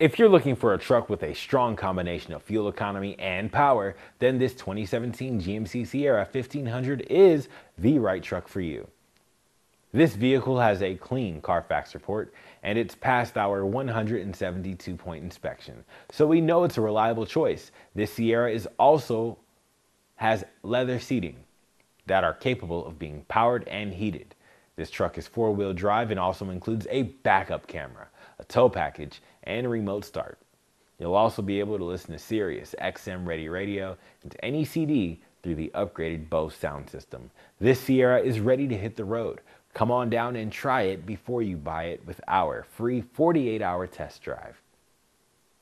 If you're looking for a truck with a strong combination of fuel economy and power, then this 2017 GMC Sierra 1500 is the right truck for you. This vehicle has a clean Carfax report and it's passed our 172 point inspection. So we know it's a reliable choice. This Sierra is also has leather seating that are capable of being powered and heated. This truck is four wheel drive and also includes a backup camera, a tow package, and a remote start. You'll also be able to listen to Sirius XM Ready Radio and to any CD through the upgraded Bose sound system. This Sierra is ready to hit the road. Come on down and try it before you buy it with our free 48 hour test drive.